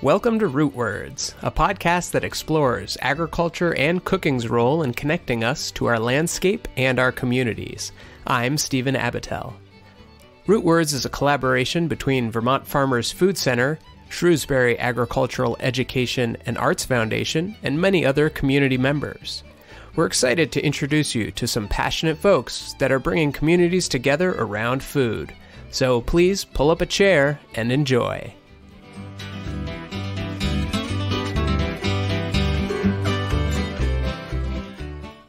Welcome to Root Words, a podcast that explores agriculture and cooking's role in connecting us to our landscape and our communities. I'm Stephen Abatel. Root Words is a collaboration between Vermont Farmers Food Center, Shrewsbury Agricultural Education and Arts Foundation, and many other community members. We're excited to introduce you to some passionate folks that are bringing communities together around food. So please pull up a chair and enjoy.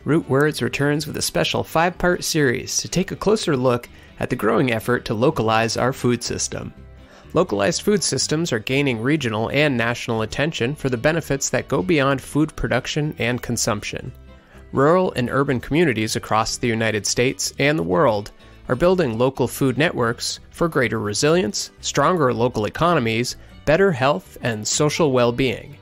Root Words returns with a special five part series to take a closer look at the growing effort to localize our food system. Localized food systems are gaining regional and national attention for the benefits that go beyond food production and consumption. Rural and urban communities across the United States and the world are building local food networks for greater resilience, stronger local economies, better health, and social well being.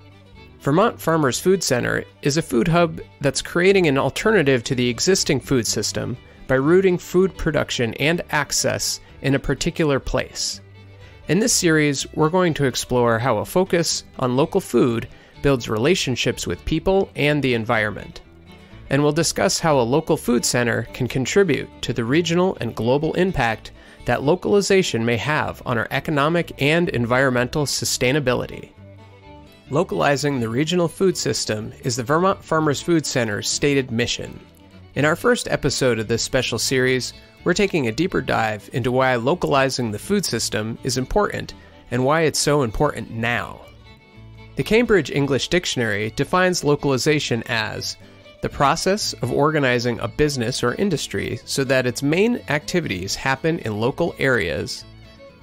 Vermont Farmers Food Center is a food hub that's creating an alternative to the existing food system by rooting food production and access in a particular place. In this series, we're going to explore how a focus on local food builds relationships with people and the environment. And we'll discuss how a local food center can contribute to the regional and global impact that localization may have on our economic and environmental sustainability. Localizing the regional food system is the Vermont Farmers Food Center's stated mission. In our first episode of this special series, we're taking a deeper dive into why localizing the food system is important and why it's so important now. The Cambridge English Dictionary defines localization as the process of organizing a business or industry so that its main activities happen in local areas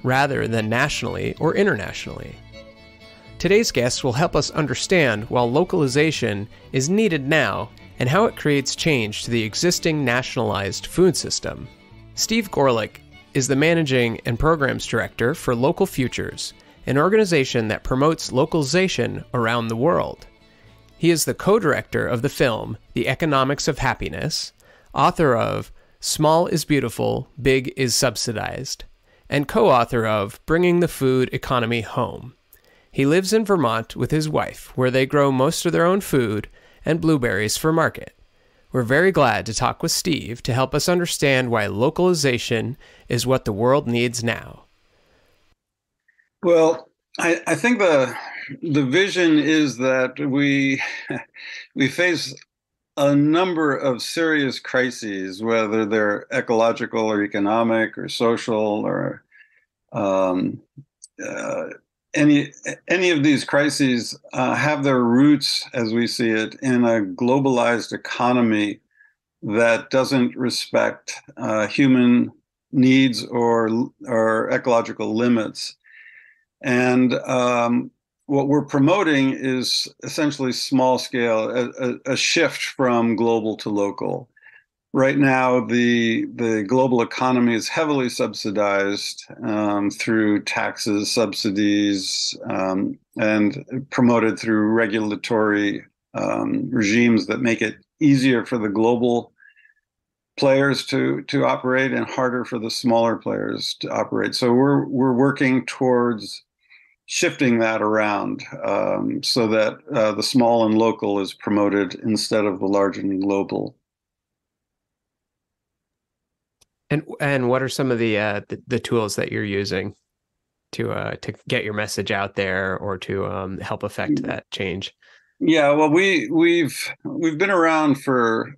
rather than nationally or internationally. Today's guests will help us understand why localization is needed now and how it creates change to the existing nationalized food system. Steve Gorelick is the managing and programs director for Local Futures, an organization that promotes localization around the world. He is the co director of the film The Economics of Happiness, author of Small is Beautiful, Big is Subsidized, and co author of Bringing the Food Economy Home. He lives in Vermont with his wife, where they grow most of their own food and blueberries for market. We're very glad to talk with Steve to help us understand why localization is what the world needs now. Well, I, I think the the vision is that we we face a number of serious crises, whether they're ecological or economic or social or um, uh, any any of these crises uh, have their roots, as we see it, in a globalized economy that doesn't respect uh, human needs or or ecological limits. And um, what we're promoting is essentially small scale, a, a, shift from global to local right now the the global economy is heavily subsidized um, through taxes, subsidies, um, and promoted through regulatory um, regimes that make it easier for the global players to to operate and harder for the smaller players to operate. So we're we're working towards shifting that around um, so that uh, the small and local is promoted instead of the large and global. And and what are some of the uh, the, the tools that you're using to uh, to get your message out there or to um, help affect mm. that change? Yeah, well, we we've we've been around for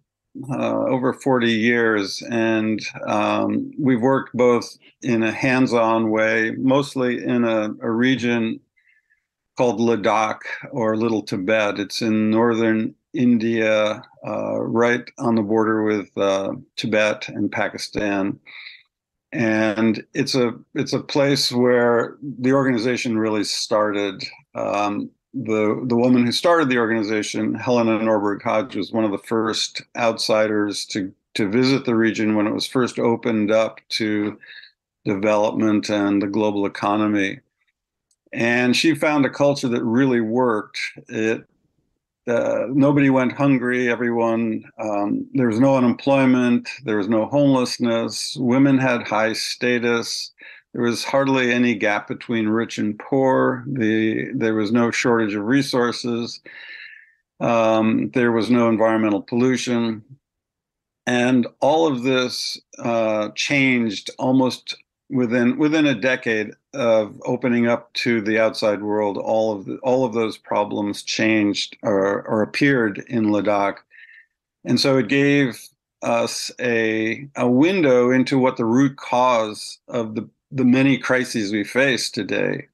uh, over 40 years, and um, we've worked both in a hands-on way, mostly in a, a region called Ladakh or Little Tibet. It's in northern India, uh, right on the border with uh, Tibet and Pakistan. And it's a it's a place where the organization really started. Um, the the woman who started the organization, Helena Norberg Hodge, was one of the first outsiders to to visit the region when it was first opened up to development and the global economy. And she found a culture that really worked. It uh, nobody went hungry. Everyone, um, there was no unemployment. There was no homelessness. Women had high status. There was hardly any gap between rich and poor. The there was no shortage of resources. Um, there was no environmental pollution, and all of this uh, changed almost within within a decade of opening up to the outside world. All of the, all of those problems changed or, or appeared in Ladakh, and so it gave us a a window into what the root cause of the the many crises we face today.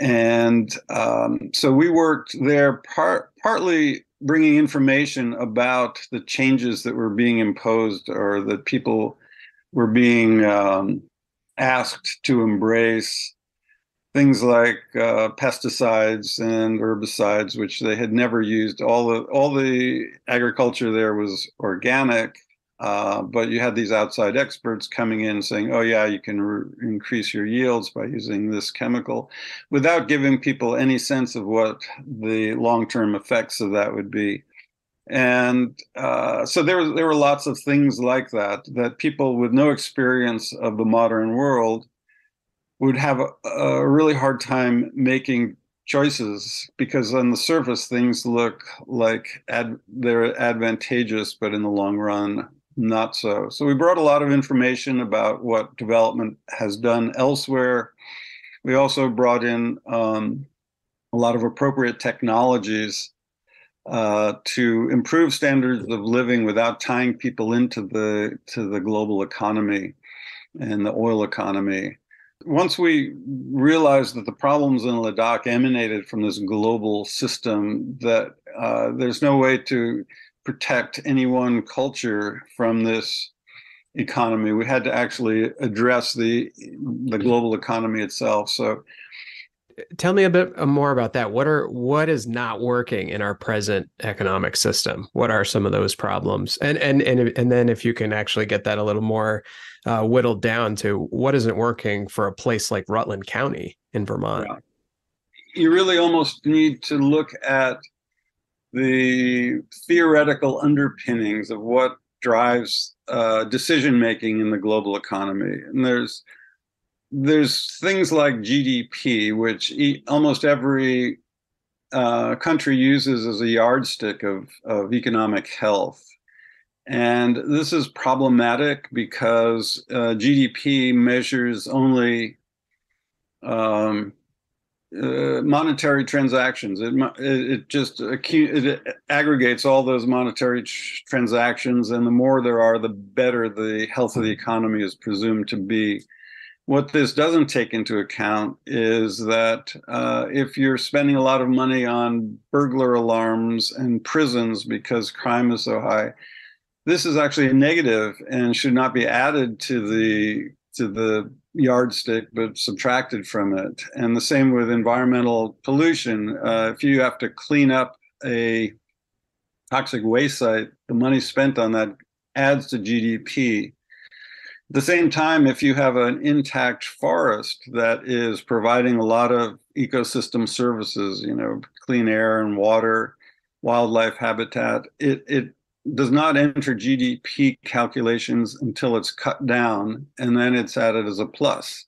And um, so we worked there part, partly bringing information about the changes that were being imposed or that people were being um, asked to embrace things like uh, pesticides and herbicides, which they had never used. All the all the agriculture there was organic, uh, but you had these outside experts coming in saying, "Oh yeah, you can re- increase your yields by using this chemical," without giving people any sense of what the long-term effects of that would be. And uh, so there, there were lots of things like that that people with no experience of the modern world would have a, a really hard time making choices because on the surface things look like ad, they're advantageous, but in the long run not so. So we brought a lot of information about what development has done elsewhere. We also brought in um, a lot of appropriate technologies uh, to improve standards of living without tying people into the to the global economy and the oil economy. Once we realized that the problems in Ladakh emanated from this global system, that uh, there's no way to protect any one culture from this economy. We had to actually address the the global economy itself. So tell me a bit more about that. What are what is not working in our present economic system? What are some of those problems? And and and and then if you can actually get that a little more uh, whittled down to what isn't working for a place like Rutland County in Vermont. Yeah. You really almost need to look at the theoretical underpinnings of what drives uh, decision making in the global economy. And there's there's things like GDP, which almost every uh, country uses as a yardstick of, of economic health. And this is problematic because uh, GDP measures only um, uh, monetary transactions. It it just it aggregates all those monetary tr- transactions, and the more there are, the better the health of the economy is presumed to be. What this doesn't take into account is that uh, if you're spending a lot of money on burglar alarms and prisons because crime is so high, this is actually a negative and should not be added to the to the yardstick but subtracted from it. And the same with environmental pollution. Uh, if you have to clean up a toxic waste site, the money spent on that adds to GDP. At the same time, if you have an intact forest that is providing a lot of ecosystem services, you know, clean air and water, wildlife habitat, it, it does not enter GDP calculations until it's cut down and then it's added as a plus.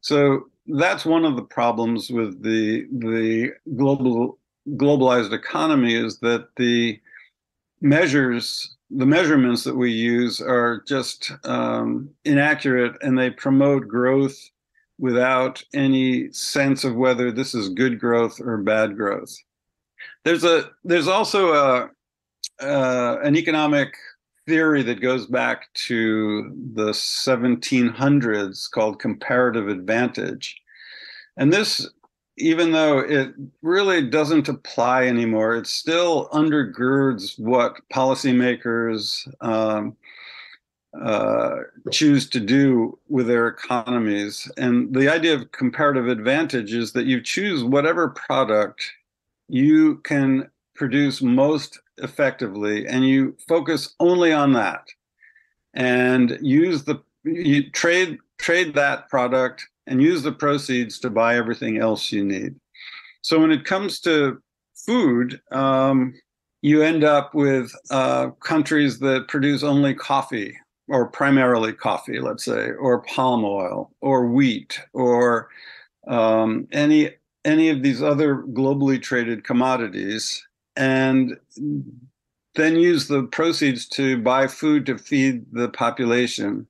So that's one of the problems with the the global globalized economy is that the measures the measurements that we use are just um, inaccurate and they promote growth without any sense of whether this is good growth or bad growth there's a there's also a uh, an economic theory that goes back to the 1700s called comparative advantage. And this, even though it really doesn't apply anymore, it still undergirds what policymakers um, uh, choose to do with their economies. And the idea of comparative advantage is that you choose whatever product you can produce most effectively and you focus only on that and use the you trade trade that product and use the proceeds to buy everything else you need so when it comes to food um, you end up with uh, countries that produce only coffee or primarily coffee, let's say, or palm oil, or wheat, or um, any any of these other globally traded commodities, and then use the proceeds to buy food to feed the population.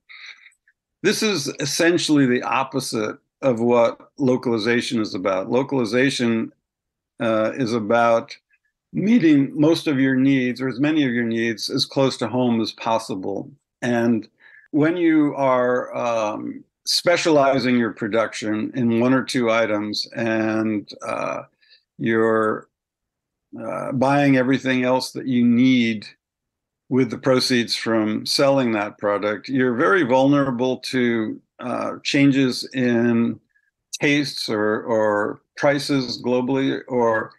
This is essentially the opposite of what localization is about. Localization uh, is about meeting most of your needs or as many of your needs as close to home as possible. And when you are um, specializing your production in one or two items and uh, you're uh, buying everything else that you need with the proceeds from selling that product, you're very vulnerable to uh, changes in tastes or, or prices globally, or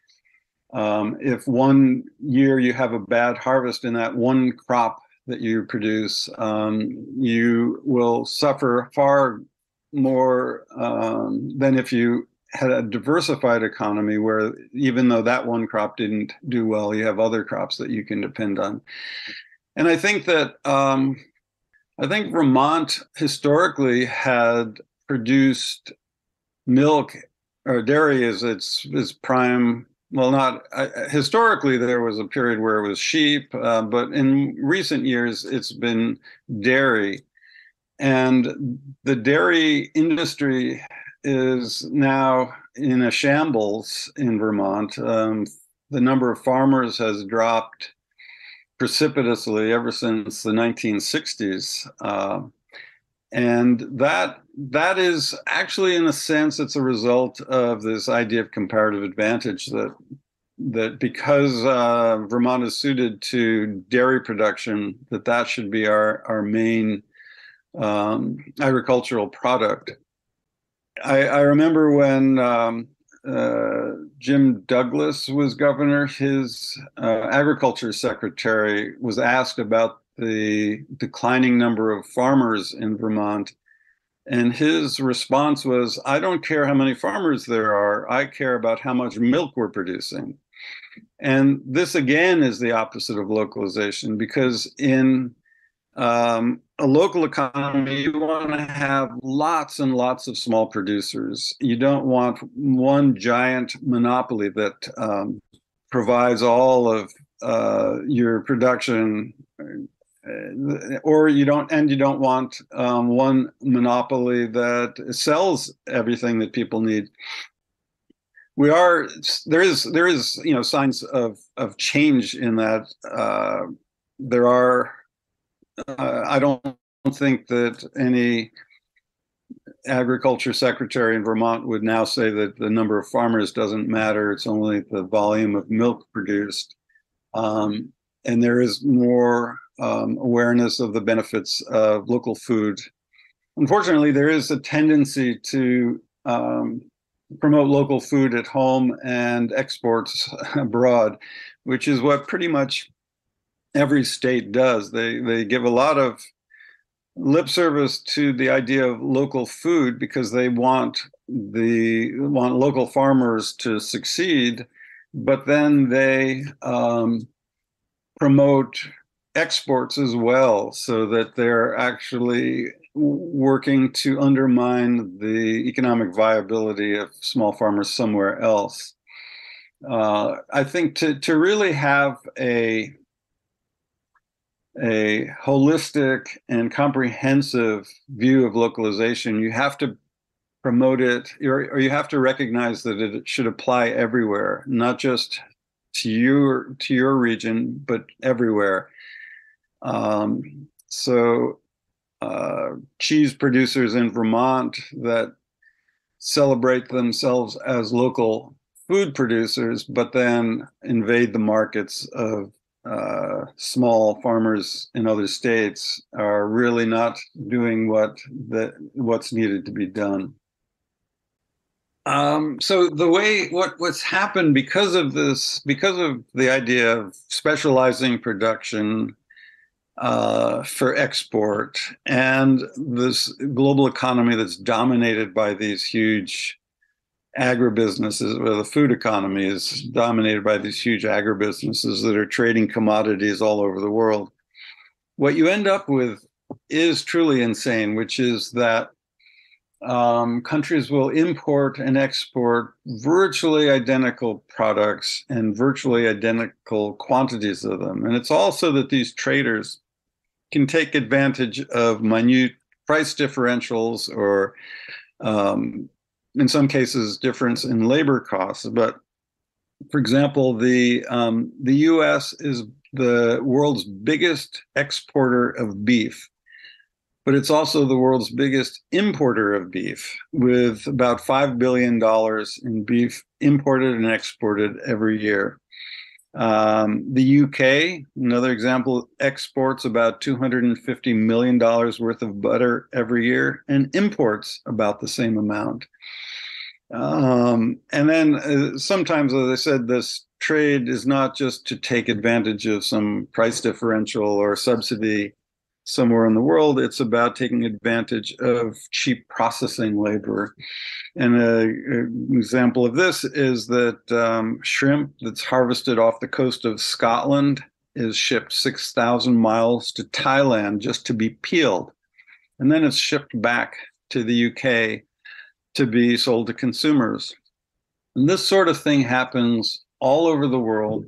um, if one year you have a bad harvest in that one crop that you produce, um, you will suffer far more um, than if you had a diversified economy where even though that one crop didn't do well, you have other crops that you can depend on. And I think that um, I think Vermont historically had produced milk or dairy as its its prime. Well, not uh, historically. There was a period where it was sheep, uh, but in recent years, it's been dairy, and the dairy industry is now in a shambles in Vermont. Um, the number of farmers has dropped precipitously ever since the 1960s. Uh, and that that is actually in a sense it's a result of this idea of comparative advantage that that because uh, Vermont is suited to dairy production, that that should be our our main um, agricultural product. I, I remember when um, uh, Jim Douglas was governor, his uh, agriculture secretary was asked about the declining number of farmers in Vermont. And his response was, I don't care how many farmers there are, I care about how much milk we're producing. And this again is the opposite of localization because in um, a local economy, you want to have lots and lots of small producers. You don't want one giant monopoly that um, provides all of uh, your production, uh, or you don't, and you don't want um, one monopoly that sells everything that people need. We are there is there is you know signs of of change in that uh, there are uh, I don't think that any agriculture secretary in Vermont would now say that the number of farmers doesn't matter. It's only the volume of milk produced. Um, and there is more um, awareness of the benefits of local food. Unfortunately, there is a tendency to um, promote local food at home and exports abroad, which is what pretty much every state does. They they give a lot of lip service to the idea of local food because they want the want local farmers to succeed, but then they um, promote exports as well, so that they're actually working to undermine the economic viability of small farmers somewhere else. Uh, I think to to really have a a holistic and comprehensive view of localization, you have to promote it or, or, you have to recognize that it should apply everywhere, not just to your to your region, but everywhere. Um, so uh, cheese producers in Vermont that celebrate themselves as local food producers, but then invade the markets of uh, small farmers in other states are really not doing what the what's needed to be done. Um, so the way what what's happened because of this, because of the idea of specializing production uh, for export and this global economy that's dominated by these huge agribusinesses, where the food economy is dominated by these huge agribusinesses that are trading commodities all over the world. What you end up with is truly insane, which is that um, countries will import and export virtually identical products and virtually identical quantities of them. And it's also that these traders can take advantage of minute price differentials or, um, in some cases, difference in labor costs. But for example, the um, the U.S. is the world's biggest exporter of beef but it's also the world's biggest importer of beef, with about $5 billion in beef imported and exported every year. Um, the UK, another example, exports about $250 million worth of butter every year and imports about the same amount. Um, and then uh, sometimes, as I said, this trade is not just to take advantage of some price differential or subsidy somewhere in the world. It's about taking advantage of cheap processing labor. And an example of this is that um, shrimp that's harvested off the coast of Scotland is shipped 6,000 miles to Thailand just to be peeled. And then it's shipped back to the UK to be sold to consumers. And this sort of thing happens all over the world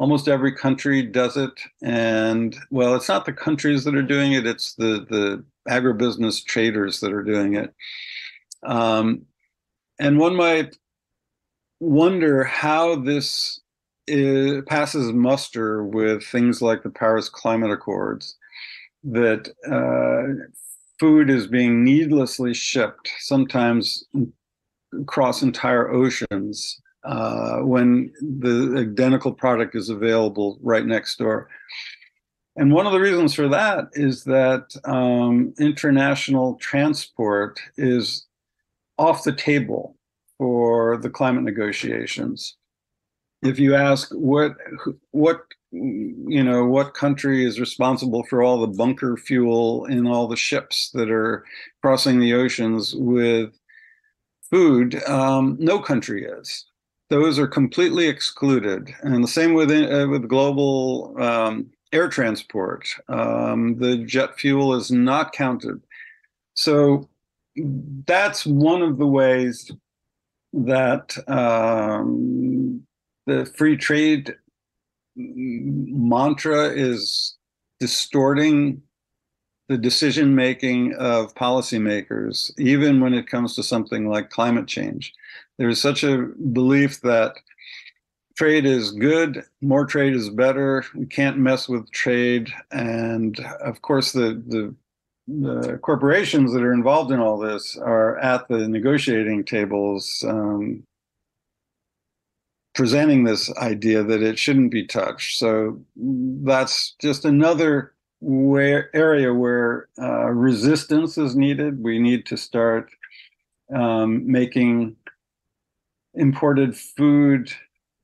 almost every country does it. And well it's not the countries that are doing it it's the the agribusiness traders that are doing it. Um, and one might wonder how this is, passes muster with things like the paris climate accords that uh, food is being needlessly shipped sometimes across entire oceans uh, when the identical product is available right next door. And one of the reasons for that is that um, international transport is off the table for the climate negotiations. If you ask what what you know what country is responsible for all the bunker fuel in all the ships that are crossing the oceans with food, um, no country is those are completely excluded. And the same with uh, with global um, air transport. Um, the jet fuel is not counted. So that's one of the ways that um, the free trade mantra is distorting the decision making of policymakers, even when it comes to something like climate change there's such a belief that trade is good, more trade is better. We can't mess with trade, and of course, the the the corporations that are involved in all this are at the negotiating tables um, presenting this idea that it shouldn't be touched. So that's just another where, area where uh, resistance is needed. We need to start um, making imported food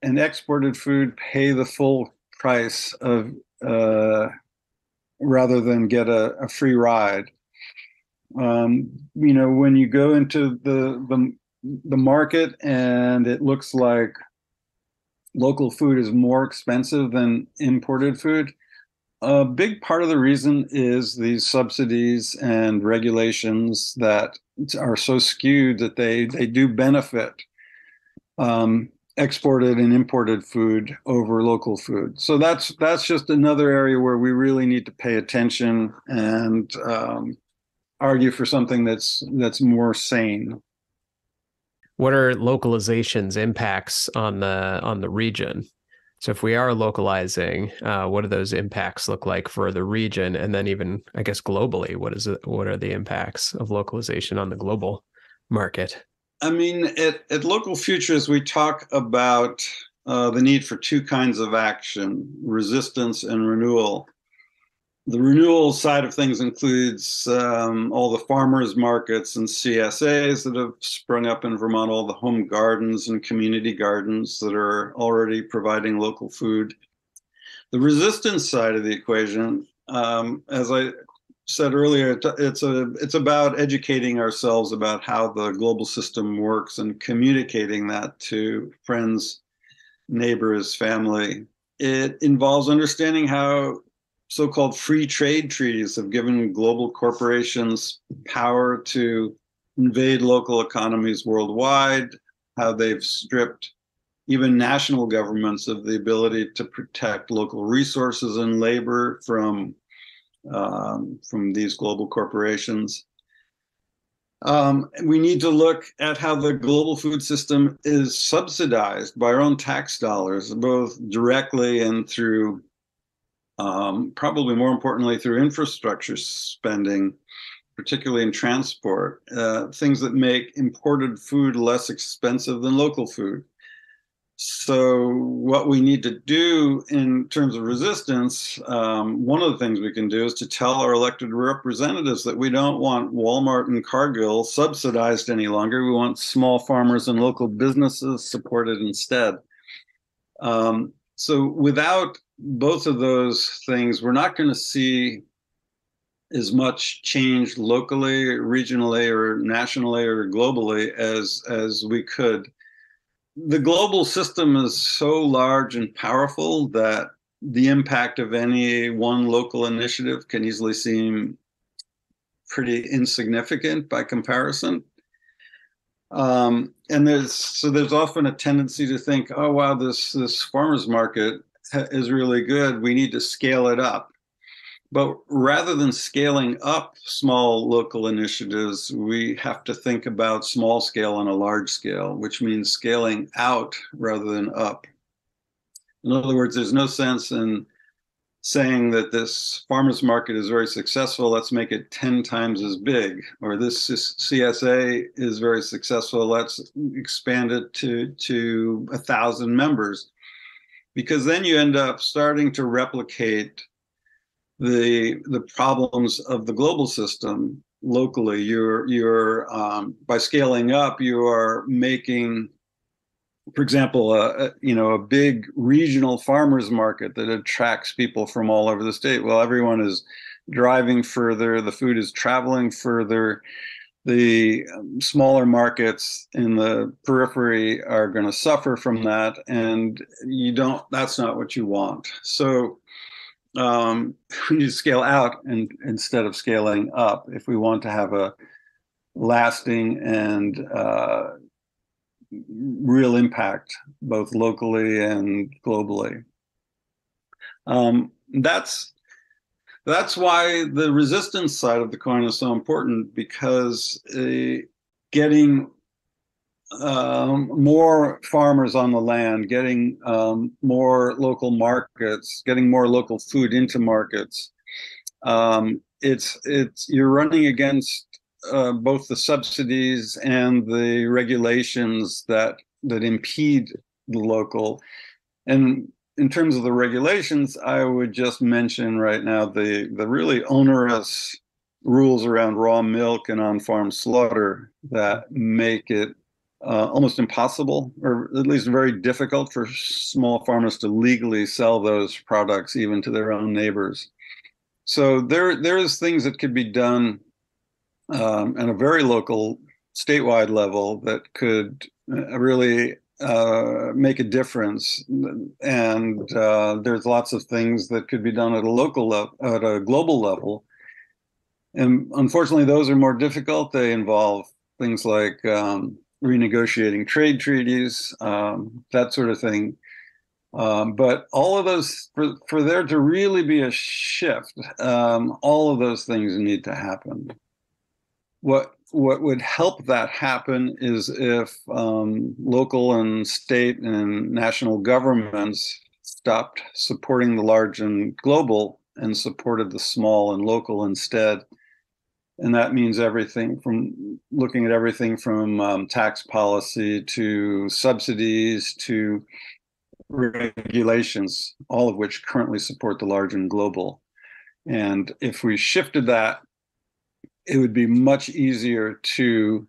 and exported food pay the full price of uh, rather than get a, a free ride. Um, you know, when you go into the, the the market and it looks like local food is more expensive than imported food, a big part of the reason is these subsidies and regulations that are so skewed that they they do benefit um, exported and imported food over local food. So that's that's just another area where we really need to pay attention and um, argue for something that's that's more sane. What are localization's impacts on the on the region? So if we are localizing, uh, what do those impacts look like for the region, and then even I guess globally, what is it? What are the impacts of localization on the global market? I mean, at, at Local Futures, we talk about uh, the need for two kinds of action resistance and renewal. The renewal side of things includes um, all the farmers markets and CSAs that have sprung up in Vermont, all the home gardens and community gardens that are already providing local food. The resistance side of the equation, um, as I said earlier, it's a it's about educating ourselves about how the global system works and communicating that to friends, neighbors, family. It involves understanding how so called free trade treaties have given global corporations power to invade local economies worldwide, how they've stripped even national governments of the ability to protect local resources and labor from um, from these global corporations. Um, we need to look at how the global food system is subsidized by our own tax dollars, both directly and through, um, probably more importantly, through infrastructure spending, particularly in transport, uh, things that make imported food less expensive than local food. So, what we need to do in terms of resistance, um, one of the things we can do is to tell our elected representatives that we don't want Walmart and Cargill subsidized any longer. We want small farmers and local businesses supported instead. Um, so, without both of those things, we're not going to see as much change locally, regionally, or nationally, or globally as as we could the global system is so large and powerful that the impact of any one local initiative can easily seem pretty insignificant by comparison. Um, and there's so there's often a tendency to think, oh wow, this this farmers market is really good. We need to scale it up. But rather than scaling up small local initiatives, we have to think about small scale on a large scale, which means scaling out rather than up. In other words, there's no sense in saying that this farmers market is very successful, let's make it 10 times as big, or this CSA is very successful, let's expand it to, to a thousand members. Because then you end up starting to replicate the the problems of the global system locally. You're you're um, by scaling up, you are making, for example, a, a, you know a big regional farmers market that attracts people from all over the state. Well, everyone is driving further. The food is traveling further. The um, smaller markets in the periphery are going to suffer from that, and you don't. That's not what you want. So um, we need to scale out and, instead of scaling up if we want to have a lasting and uh, real impact both locally and globally. Um, that's that's why the resistance side of the coin is so important because uh, getting um, more farmers on the land, getting um, more local markets, getting more local food into markets. Um, it's it's you're running against uh, both the subsidies and the regulations that that impede the local. And in terms of the regulations, I would just mention right now the the really onerous rules around raw milk and on-farm slaughter that make it uh, almost impossible, or at least very difficult for small farmers to legally sell those products even to their own neighbors. So there, there's things that could be done um, at a very local, statewide level that could uh, really uh, make a difference. And uh, there's lots of things that could be done at a local level, at a global level. And unfortunately, those are more difficult. They involve things like um, renegotiating trade treaties, um, that sort of thing. Um, but all of those, for, for there to really be a shift, um, all of those things need to happen. What what would help that happen is if um, local and state and national governments stopped supporting the large and global and supported the small and local instead and that means everything from looking at everything from um, tax policy to subsidies to regulations, all of which currently support the large and global. And if we shifted that, it would be much easier to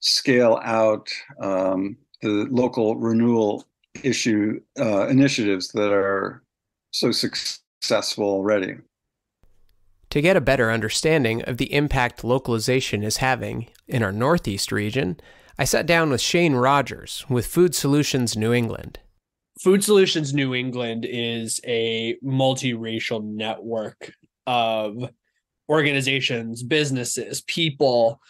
scale out um, the local renewal issue uh, initiatives that are so successful already. To get a better understanding of the impact localization is having in our Northeast region, I sat down with Shane Rogers with Food Solutions New England. Food Solutions New England is a multiracial network of organizations, businesses, people,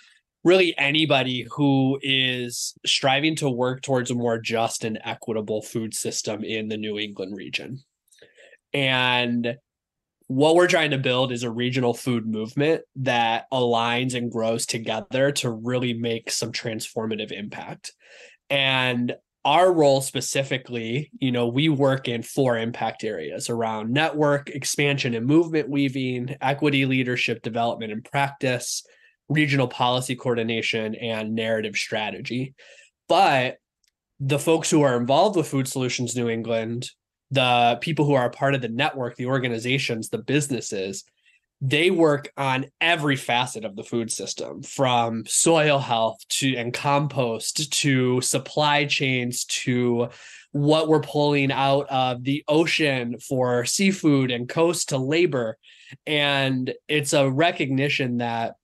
really anybody who is striving to work towards a more just and equitable food system in the New England region. And what we're trying to build is a regional food movement that aligns and grows together to really make some transformative impact. And our role specifically, you know, we work in four impact areas around network expansion and movement weaving, equity leadership development and practice, regional policy coordination, and narrative strategy. But the folks who are involved with Food Solutions New England, the people who are a part of the network, the organizations, the businesses, they work on every facet of the food system from soil health to and compost to supply chains to what we're pulling out of the ocean for seafood and coast to labor. And it's a recognition that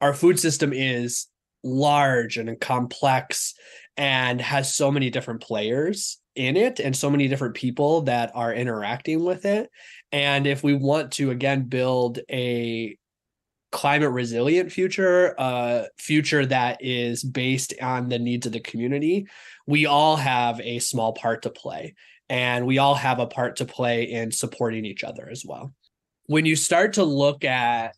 our food system is large and complex and has so many different players in it and so many different people that are interacting with it and if we want to again build a climate resilient future, a future that is based on the needs of the community, we all have a small part to play. And we all have a part to play in supporting each other as well. When you start to look at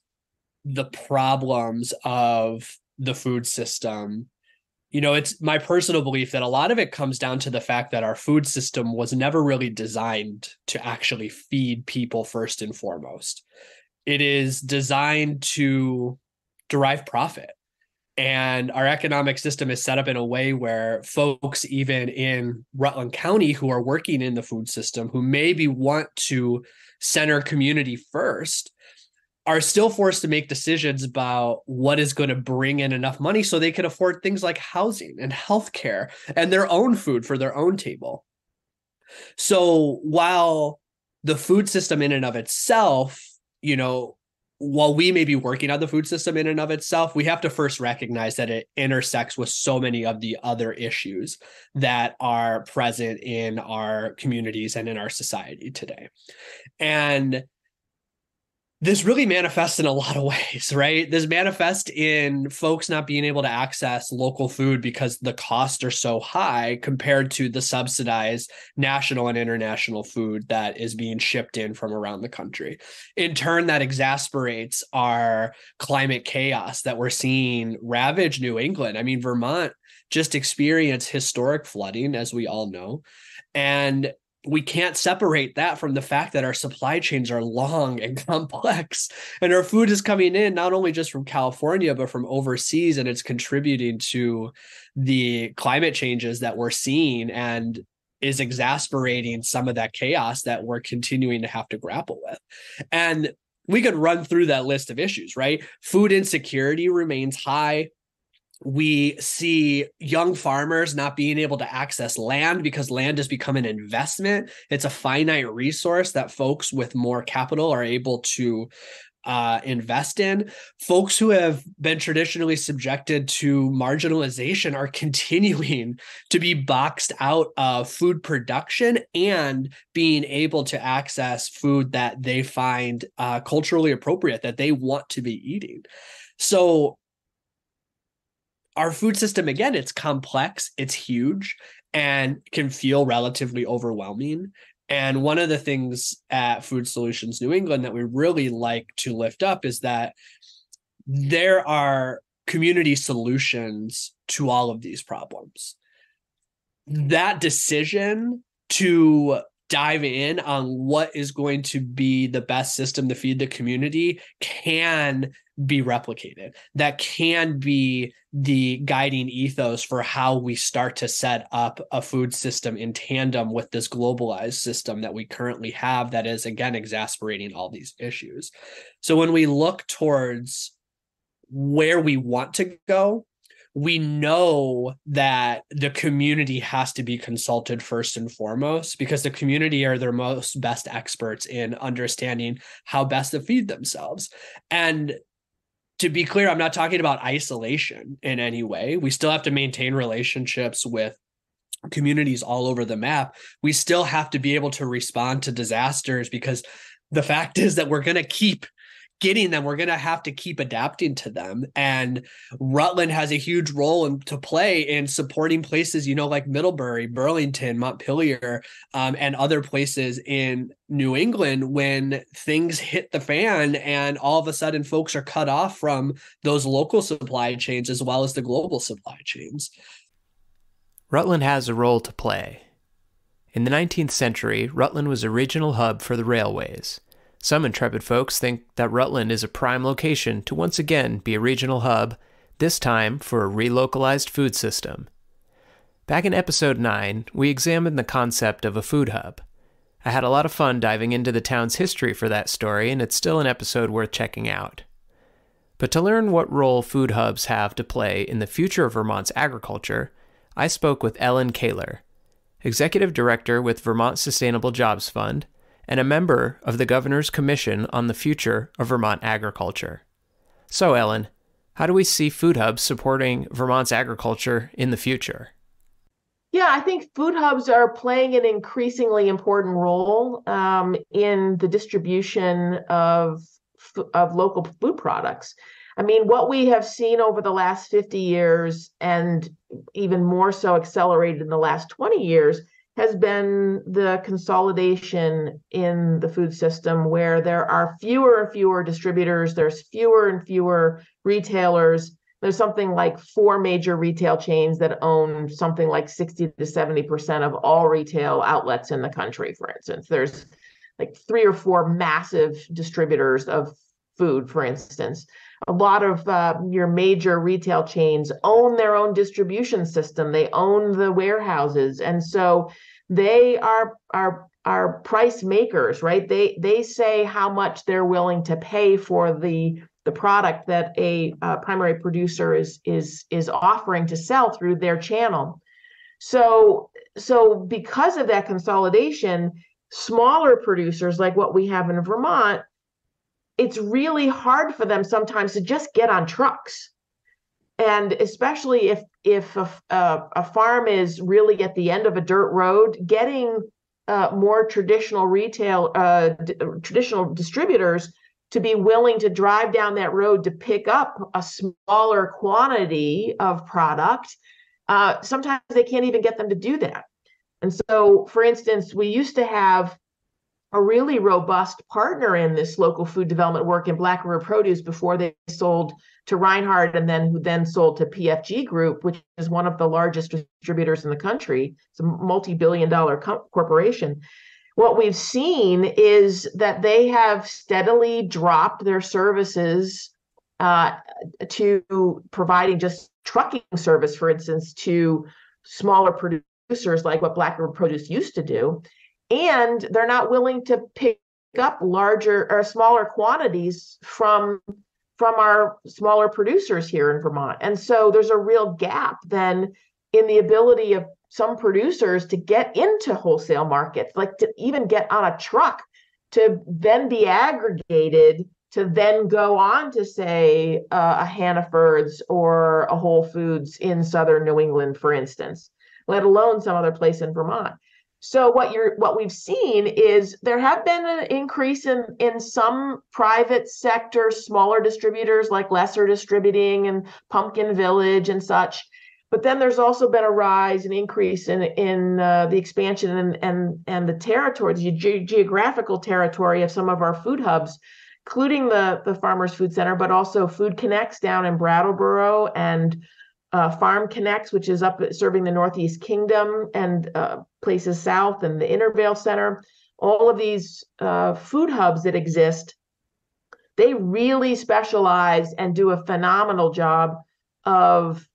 the problems of the food system, you know, it's my personal belief that a lot of it comes down to the fact that our food system was never really designed to actually feed people first and foremost. It is designed to derive profit. And our economic system is set up in a way where folks, even in Rutland County, who are working in the food system, who maybe want to center community first, are still forced to make decisions about what is going to bring in enough money so they can afford things like housing and healthcare and their own food for their own table. So while the food system in and of itself, you know, while we may be working on the food system in and of itself, we have to first recognize that it intersects with so many of the other issues that are present in our communities and in our society today. And this really manifests in a lot of ways, right? This manifests in folks not being able to access local food because the costs are so high compared to the subsidized national and international food that is being shipped in from around the country. In turn, that exasperates our climate chaos that we're seeing ravage New England. I mean, Vermont just experienced historic flooding, as we all know. And we can't separate that from the fact that our supply chains are long and complex. And our food is coming in not only just from California but from overseas and it's contributing to the climate changes that we're seeing and is exasperating some of that chaos that we're continuing to have to grapple with. And we could run through that list of issues right? Food insecurity remains high we see young farmers not being able to access land because land has become an investment. It's a finite resource that folks with more capital are able to uh, invest in. Folks who have been traditionally subjected to marginalization are continuing to be boxed out of food production and being able to access food that they find uh, culturally appropriate, that they want to be eating. So our food system again it's complex it's huge and can feel relatively overwhelming. And one of the things at food solutions new england that we really like to lift up is that there are community solutions to all of these problems. That decision to dive in on what is going to be the best system to feed the community can be replicated. That can be the guiding ethos for how we start to set up a food system in tandem with this globalized system that we currently have that is again exasperating all these issues. So when we look towards where we want to go, we know that the community has to be consulted first and foremost because the community are their most best experts in understanding how best to feed themselves. And to be clear, I'm not talking about isolation in any way. We still have to maintain relationships with communities all over the map, we still have to be able to respond to disasters because the fact is that we're going to keep getting them we're going to have to keep adapting to them. And rutland has a huge role in, to play in supporting places you know like middlebury burlington montpelier um, and other places in new england when things hit the fan and all of a sudden folks are cut off from those local supply chains as well as the global supply chains. Rutland has a role to play. In the 19th century rutland was a regional hub for the railways some intrepid folks think that Rutland is a prime location to once again be a regional hub, this time for a relocalized food system. Back in episode 9, we examined the concept of a food hub. I had a lot of fun diving into the town's history for that story, and it's still an episode worth checking out. But to learn what role food hubs have to play in the future of Vermont's agriculture, I spoke with Ellen Kahler, Executive Director with Vermont Sustainable Jobs Fund and a member of the Governor's Commission on the Future of Vermont Agriculture. So, Ellen, how do we see food hubs supporting Vermont's agriculture in the future? Yeah, I think food hubs are playing an increasingly important role um, in the distribution of of local food products. I mean, what we have seen over the last 50 years, and even more so accelerated in the last 20 years, has been the consolidation in the food system where there are fewer and fewer distributors, there's fewer and fewer retailers. There's something like four major retail chains that own something like 60 to 70% of all retail outlets in the country, for instance. There's like three or four massive distributors of food, for instance a lot of uh, your major retail chains own their own distribution system. They own the warehouses. And so they are are are price makers right? They they say how much they're willing to pay for the the product that a uh, primary producer is is is offering to sell through their channel. So so because of that consolidation smaller producers like what we have in vermont it's really hard for them sometimes to just get on trucks. And especially if if a, a, a, farm is really at the end of a dirt road getting uh, more traditional retail uh, d- traditional distributors to be willing to drive down that road to pick up a smaller quantity of product uh, sometimes they can't even get them to do that. And so for instance we used to have a really robust partner in this local food development work in Black River Produce before they sold to Reinhart and then who then sold to PFG Group, which is one of the largest distributors in the country. It's a multi-billion dollar co- corporation. What we've seen is that they have steadily dropped their services uh, to providing just trucking service, for instance, to smaller producers like what Black River Produce used to do and they're not willing to pick up larger or smaller quantities from from our smaller producers here in Vermont. And so there's a real gap then in the ability of some producers to get into wholesale markets, like to even get on a truck to then be aggregated to then go on to say uh, a Hannaford's or a Whole Foods in southern New England, for instance, let alone some other place in Vermont. So what you're what we've seen is there have been an increase in in some private sector smaller distributors like lesser distributing and Pumpkin Village and such. But then there's also been a rise and increase in in uh, the expansion and and and the territory, the ge- geographical territory of some of our food hubs, including the the Farmers Food Center, but also Food Connects down in Brattleboro and uh, Farm Connex, which is up serving the Northeast Kingdom and uh, places south, and the Intervale Center. All of these uh, food hubs that exist, they really specialize and do a phenomenal job of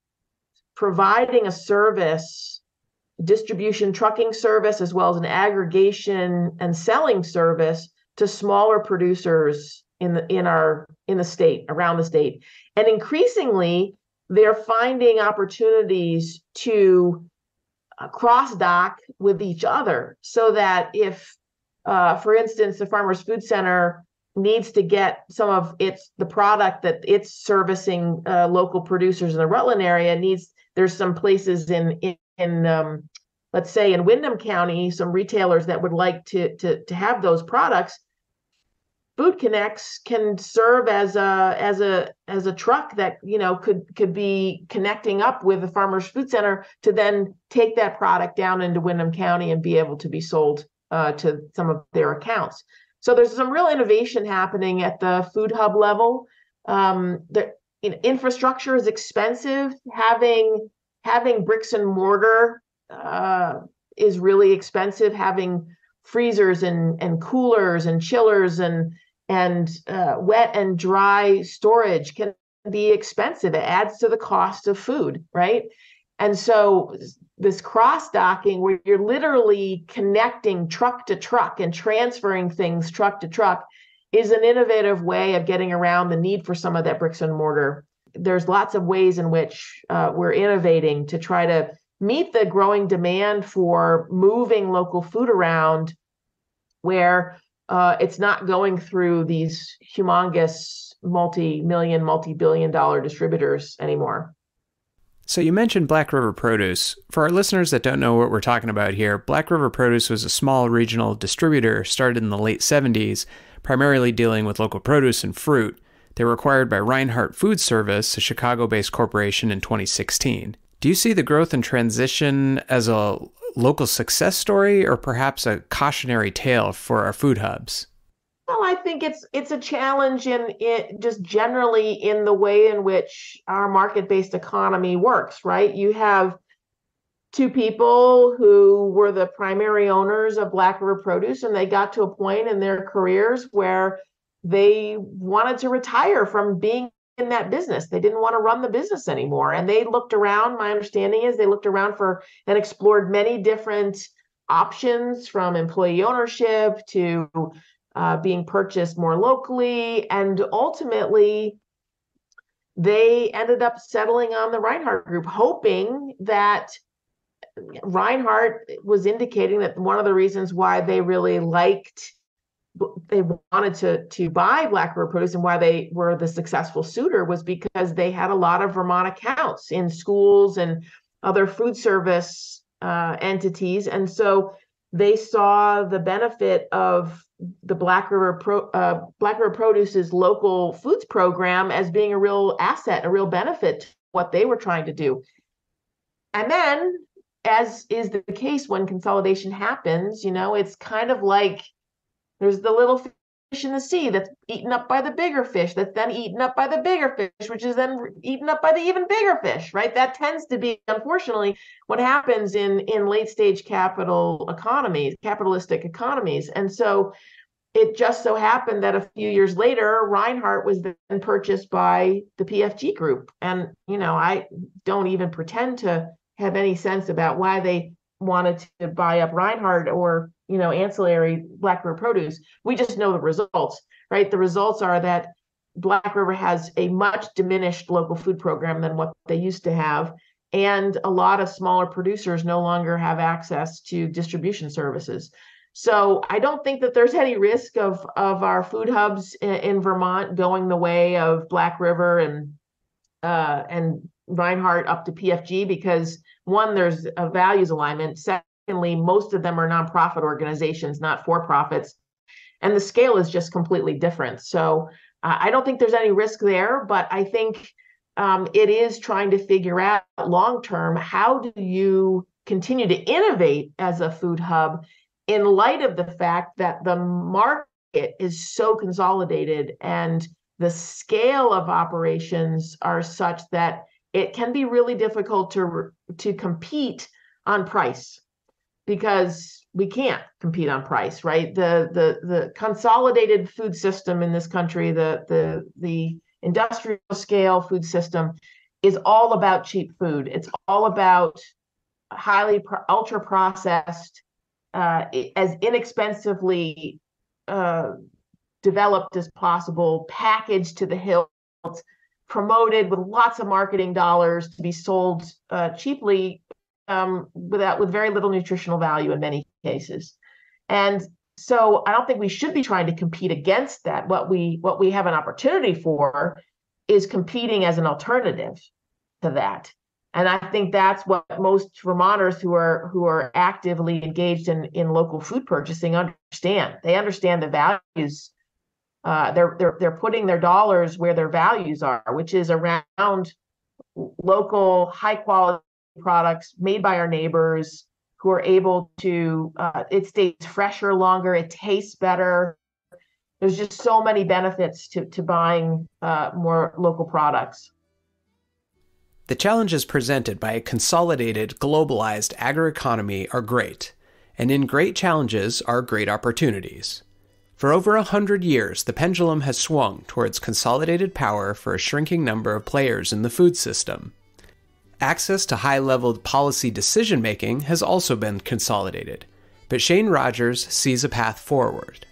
providing a service, distribution trucking service, as well as an aggregation and selling service to smaller producers in the in our in the state around the state and increasingly they're finding opportunities to uh, cross dock with each other so that if uh, for instance the farmers food center needs to get some of its the product that it's servicing uh, local producers in the rutland area needs there's some places in in, in um, let's say in Windham County, some retailers that would like to to to have those products, Food Connects can serve as a as a as a truck that you know could could be connecting up with the Farmers Food Center to then take that product down into Windham County and be able to be sold uh, to some of their accounts. So there's some real innovation happening at the food hub level. Um, the you know, infrastructure is expensive. Having having bricks and mortar uh, is really expensive. Having freezers and and coolers and chillers and and uh, wet and dry storage can be expensive. It adds to the cost of food, right? And so this cross docking where you're literally connecting truck to truck and transferring things truck to truck is an innovative way of getting around the need for some of that bricks and mortar. There's lots of ways in which uh, we're innovating to try to meet the growing demand for moving local food around where uh, it's not going through these humongous multi-million multi-billion dollar distributors anymore so you mentioned Black River Produce. For our listeners that don't know what we're talking about here, Black River Produce was a small regional distributor started in the late 70s, primarily dealing with local produce and fruit. They were acquired by Reinhart Food Service, a Chicago-based corporation, in 2016. Do you see the growth and transition as a local success story or perhaps a cautionary tale for our food hubs? Well, I think it's it's a challenge in it just generally in the way in which our market-based economy works, right? You have two people who were the primary owners of Black River Produce, and they got to a point in their careers where they wanted to retire from being in that business. They didn't want to run the business anymore. And they looked around. My understanding is they looked around for and explored many different options from employee ownership to uh, being purchased more locally. And ultimately, they ended up settling on the Reinhart Group, hoping that Reinhart was indicating that one of the reasons why they really liked they wanted to to buy Black River Produce and why they were the successful suitor was because they had a lot of Vermont accounts in schools and other food service uh, entities, and so they saw the benefit of the Black River Pro, uh, Black River Produce's local foods program as being a real asset, a real benefit to what they were trying to do. And then, as is the case when consolidation happens, you know, it's kind of like there's the little fish in the sea that's eaten up by the bigger fish, that's then eaten up by the bigger fish, which is then eaten up by the even bigger fish, right? That tends to be, unfortunately, what happens in in late stage capital economies, capitalistic economies. And so it just so happened that a few years later, Reinhart was then purchased by the PFG group. And, you know, I don't even pretend to have any sense about why they wanted to buy up Reinhart or you know ancillary Black River produce. We just know the results, right? The results are that Black River has a much diminished local food program than what they used to have, and a lot of smaller producers no longer have access to distribution services. So I don't think that there's any risk of of our food hubs in, in Vermont going the way of Black River and uh, and Reinhart up to PFG because one, there's a values alignment. Secondly, most of them are nonprofit organizations, not for profits. And the scale is just completely different. So uh, I don't think there's any risk there, but I think um, it is trying to figure out long term how do you continue to innovate as a food hub in light of the fact that the market is so consolidated and the scale of operations are such that it can be really difficult to to compete on price because we can't compete on price right? The the the consolidated food system in this country the the the industrial scale food system is all about cheap food. It's all about highly pro- ultra processed uh, as inexpensively uh, developed as possible packaged to the hilt promoted with lots of marketing dollars to be sold uh, cheaply um, without with very little nutritional value in many cases. And so I don't think we should be trying to compete against that. What we what we have an opportunity for is competing as an alternative to that. And I think that's what most Vermonters who are who are actively engaged in in local food purchasing understand. They understand the values. Uh, they're they're they're putting their dollars where their values are, which is around local, high quality products made by our neighbors who are able to. Uh, it stays fresher longer. It tastes better. There's just so many benefits to to buying uh, more local products. The challenges presented by a consolidated, globalized agroeconomy are great, and in great challenges are great opportunities. For over a hundred years, the pendulum has swung towards consolidated power for a shrinking number of players in the food system. Access to high level policy decision making has also been consolidated, but Shane Rogers sees a path forward.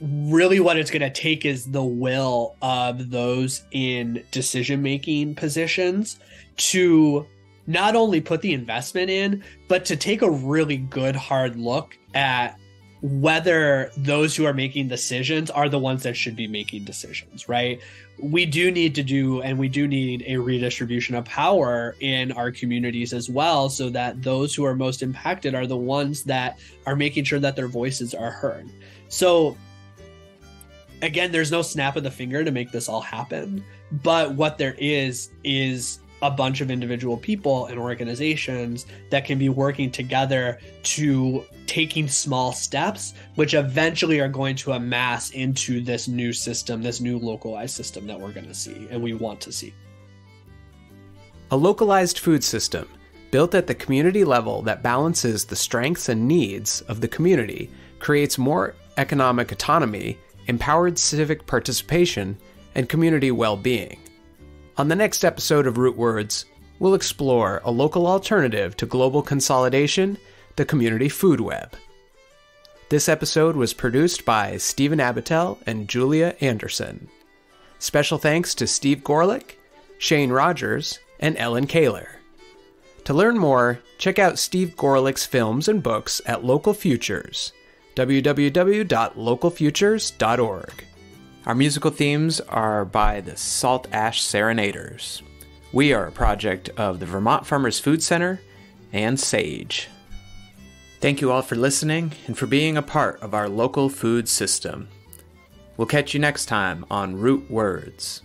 Really what it's going to take is the will of those in decision making positions to not only put the investment in but to take a really good hard look at whether those who are making decisions are the ones that should be making decisions right we do need to do and we do need a redistribution of power in our communities as well so that those who are most impacted are the ones that are making sure that their voices are heard so again, there's no snap of the finger to make this all happen. But what there is, is a bunch of individual people and organizations that can be working together to taking small steps, which eventually are going to amass into this new system, this new localized system that we're going to see and we want to see. A localized food system built at the community level that balances the strengths and needs of the community creates more economic autonomy empowered civic participation, and community well being. On the next episode of Root Words, we'll explore a local alternative to global consolidation, the community food web. This episode was produced by Stephen Abatel and Julia Anderson. Special thanks to Steve Gorelick, Shane Rogers, and Ellen Kahler. To learn more, check out Steve Gorelick's films and books at Local Futures www.localfutures.org. Our musical themes are by the Salt Ash Serenaders. We are a project of the Vermont Farmers Food Center and SAGE. Thank you all for listening and for being a part of our local food system. We'll catch you next time on Root Words.